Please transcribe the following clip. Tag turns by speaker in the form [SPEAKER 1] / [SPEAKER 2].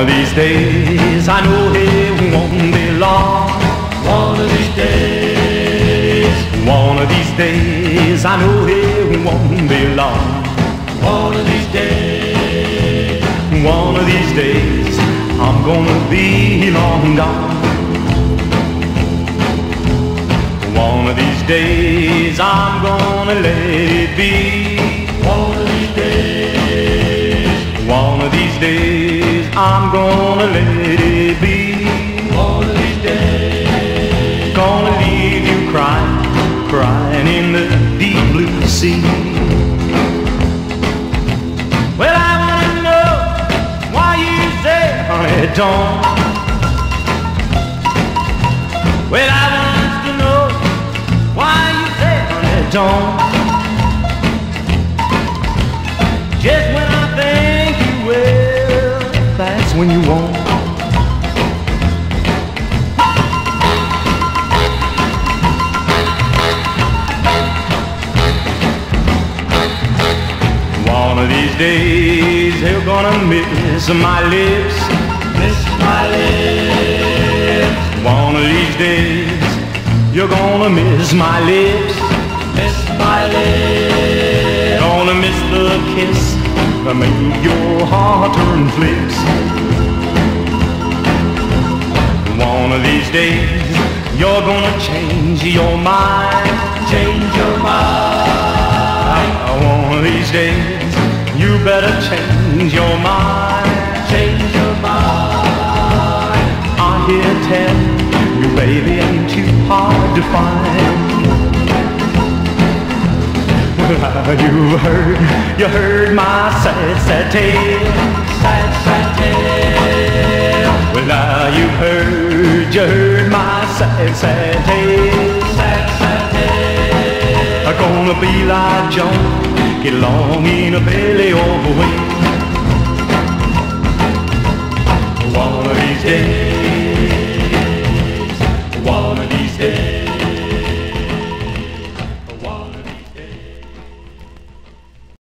[SPEAKER 1] of these days, I know it won't be long.
[SPEAKER 2] One of these days,
[SPEAKER 1] One of these days, I know it won't be long.
[SPEAKER 2] one of these days,
[SPEAKER 1] One of these days, I'm gonna be long gone. One of these days, I'm gonna let it be.
[SPEAKER 2] one of these days,
[SPEAKER 1] One of these days, I'm gonna let it be.
[SPEAKER 2] of these
[SPEAKER 1] Gonna leave you crying, crying in the deep blue sea. Well, I wanna know why you say, oh, honey, don't. Well, I want to know why you say, oh, honey, don't. Just when when you won't. One of these days you're gonna miss my lips.
[SPEAKER 2] miss my lips,
[SPEAKER 1] One of these days you're gonna miss my lips.
[SPEAKER 2] miss my lips,
[SPEAKER 1] Gonna miss the kiss that made your heart turn flips. Days you're gonna change your mind.
[SPEAKER 2] change your mind, uh,
[SPEAKER 1] One of these days you better change your mind.
[SPEAKER 2] change your mind,
[SPEAKER 1] I hear tell you, baby, ain't too hard to find. Well, you heard, you heard my sad, sad tale.
[SPEAKER 2] sad, sad tale,
[SPEAKER 1] you heard my sad, sad tale.
[SPEAKER 2] sad, sad tale,
[SPEAKER 1] I'm gonna be like John, get along in a belly whale. One of these days.